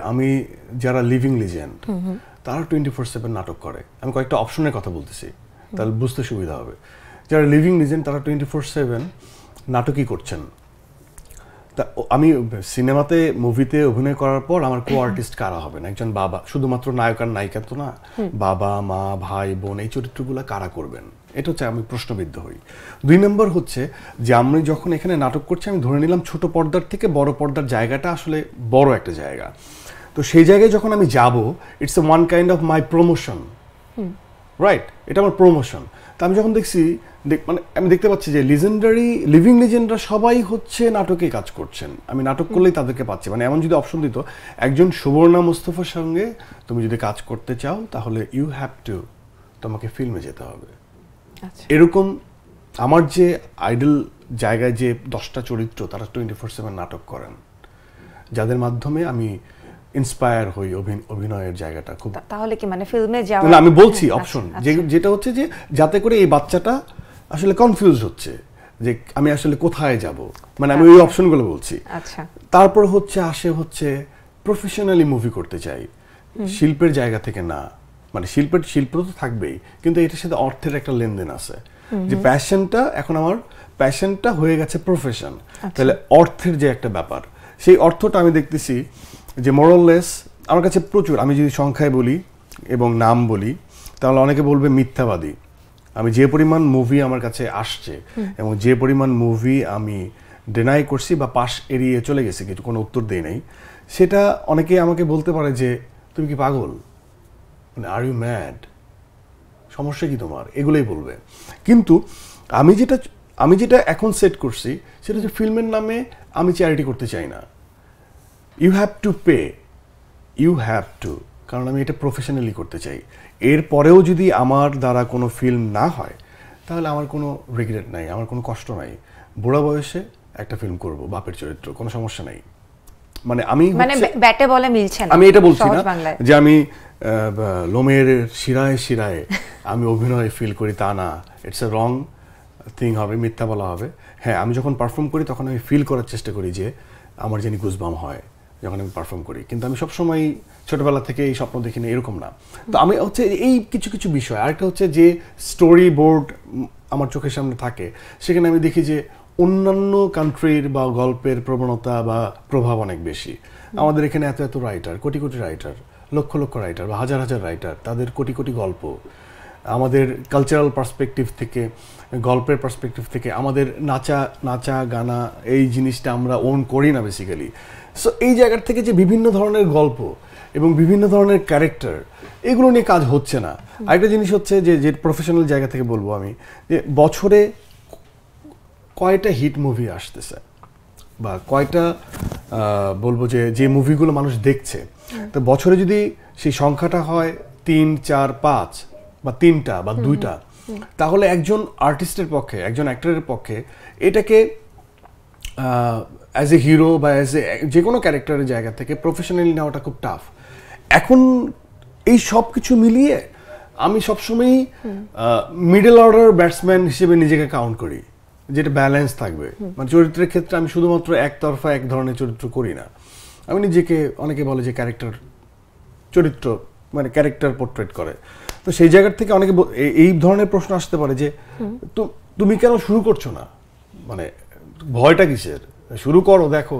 আমি যারা living legend তারা টোয়েন্টি ফোর সেভেন নাটক করে। আমি কয়েকটা অপশনের কথা বলতেছি তাহলে বুঝতে সুবিধা হবে। যারা লিভিং লিজেন্ড তারা টোয়েন্টি ফোর সেভেন নাটকই করছেন। তা আমি সিনেমাতে মুভিতে অভিনয় করার পর আমার কো আর্টিস্ট কারা হবে না একজন বাবা শুধুমাত্র নায়ক আর নায়িকা তো না বাবা মা ভাই বোন এই চরিত্রগুলো কারা করবেন? এটা হচ্ছে আমি প্রশ্নবিদ্ধ হই। দুই নম্বর হচ্ছে যে আমি যখন এখানে নাটক করছি আমি ধরে নিলাম ছোট পর্দার থেকে বড় পর্দার জায়গাটা আসলে বড় একটা জায়গা। তো সেই জায়গায় যখন আমি যাব it's a one kind of my promotion right এটা আমার প্রমোশন তা আমি যখন দেখছি দেখ- মানে আমি দেখতে পাচ্ছি যে লিজেন্ডারি লিভিং লিজেন্ডরা সবাই হচ্ছে নাটকে কাজ করছেন। আমি নাটক করলেই তাদেরকে পাচ্ছি। মানে এমন যদি অপশন দিত একজন সুবর্ণা মুস্তফার সঙ্গে তুমি যদি কাজ করতে চাও তাহলে ইউ হ্যাভ টু তোমাকে ফিল্মে যেতে হবে। আচ্ছা। এরকম আমার যে আইডল জায়গায় যে দশটা চরিত্র তারা টোয়েন্টি ফোর সেভেন নাটক করেন। যাদের মাধ্যমে আমি ইন্সপায়ার হই অভিনয়ের জায়গাটা খুব। তাহলে কি মানে ফিল্মে যাওয়া না আমি বলছি অপশন আচ্ছা, যেটা হচ্ছে যে যাতে করে এই বাচ্চাটা আসলে কনফিউজ হচ্ছে যে আমি আসলে কোথায় যাব। মানে আমি ওই অপশনগুলো বলছি। আচ্ছা। তারপর হচ্ছে আসে হচ্ছে প্রফেশনালি মুভি করতে চাই। শিল্পের জায়গা থেকে না। মানে শিল্পের শিল্প তো থাকবেই কিন্তু এটার সাথে অর্থের একটা লেনদেন আছে। যে প্যাশনটা এখন আমার প্যাশনটা হয়ে গেছে প্রফেশন তাহলে অর্থের যে একটা ব্যাপার সেই অর্থটা আমি দেখতেছি যে মোরললেস আমার কাছে প্রচুর আমি যদি সংখ্যায় বলি এবং নাম বলি তাহলে অনেকে বলবে মিথ্যাবাদী। আমি যে পরিমাণ মুভি আমার কাছে আসছে এবং যে পরিমাণ মুভি আমি ডেনাই করছি বা পাশ এড়িয়ে চলে গেছি কিছু কোনো উত্তর দেই নাই সেটা অনেকে আমাকে বলতে পারে যে তুমি কি পাগল? মানে আর ইউ ম্যাড সমস্যা কি তোমার? এগুলোই বলবে। কিন্তু আমি যেটা আমি যেটা এখন সেট করছি সেটা হচ্ছে ফিল্মের নামে আমি চ্যারিটি করতে চাই না। You have to pay you have to কারণ আমি এটা প্রফেশনালি করতে চাই। এরপরেও যদি আমার দ্বারা কোনো ফিল্ম না হয় তাহলে আমার কোনো রিগ্রেট নাই আমার কোনো কষ্ট নাই। বুড়া বয়সে একটা ফিল্ম করব বাপের চরিত্র কোনো সমস্যা নাই। মানে আমি মানে ব্যাটে বলে মিলছে না আমি এটা বলছি না যে আমি লোমের শিরায় শিরায় আমি অভিনয় ফিল করি তা না। ইটস এ রং থিং হবে মিথ্যা বলা হবে। হ্যাঁ আমি যখন পারফর্ম করি তখন আমি ফিল করার চেষ্টা করি যে আমার যেন গুজবাম হয়। যখন আমি পারফর্ম করি। কিন্তু আমি সবসময় ছোটবেলা থেকে এই স্বপ্ন দেখি না এরকম না। তো আমি হচ্ছে এই কিছু কিছু বিষয়। আরেকটা হচ্ছে যে স্টোরি বোর্ড আমার চোখের সামনে থাকে, সেখানে আমি দেখি যে অন্যান্য কান্ট্রির বা গল্পের প্রবণতা বা প্রভাব অনেক বেশি। আমাদের এখানে এত এত writer crore crore writer lakh lakh writer বা হাজার হাজার রাইটার তাদের কোটি কোটি গল্প। আমাদের কালচারাল পার্সপেক্টিভ থেকে গল্পের পার্সপেক্টিভ থেকে আমাদের নাচা নাচা গানা এই জিনিসটা আমরা ওন করি না বেসিক্যালি সো এই জায়গার থেকে যে বিভিন্ন ধরনের গল্প এবং বিভিন্ন ধরনের ক্যারেক্টার এগুলো নিয়ে কাজ হচ্ছে না। আরেকটা জিনিস হচ্ছে যে যে প্রফেশনাল জায়গা থেকে বলব আমি যে বছরে কয়টা হিট মুভি আসতেছে? বা কয়টা বলব যে যে মুভিগুলো মানুষ দেখছে? তো বছরে যদি সেই সংখ্যাটা হয় তিন চার পাঁচ বা তিনটা বা দুইটা তাহলে একজন আর্টিস্টের পক্ষে একজন অ্যাক্টরের পক্ষে এটাকে অ্যাজ এ হিরো বা অ্যাজ এ যে কোনো ক্যারেক্টারের জায়গা থেকে প্রফেশনালি নেওয়াটা খুব টাফ এখন এই সব কিছু মিলিয়ে আমি সবসময়ই মিডল অর্ডার ব্যাটসম্যান হিসেবে নিজেকে কাউন্ট করি যেটা ব্যালেন্স থাকবে। মানে চরিত্রের ক্ষেত্রে আমি শুধুমাত্র একতরফা এক ধরনের চরিত্র করি না। আমি নিজেকে অনেকে বলে যে ক্যারেক্টার চরিত্র মানে ক্যারেক্টার পোর্ট্রেট করে। তো সেই জায়গার থেকে অনেকে এই- ধরনের প্রশ্ন আসতে পারে যে তো তুমি কেন শুরু করছ না? মানে ভয়টা কিসের? শুরু করো দেখো।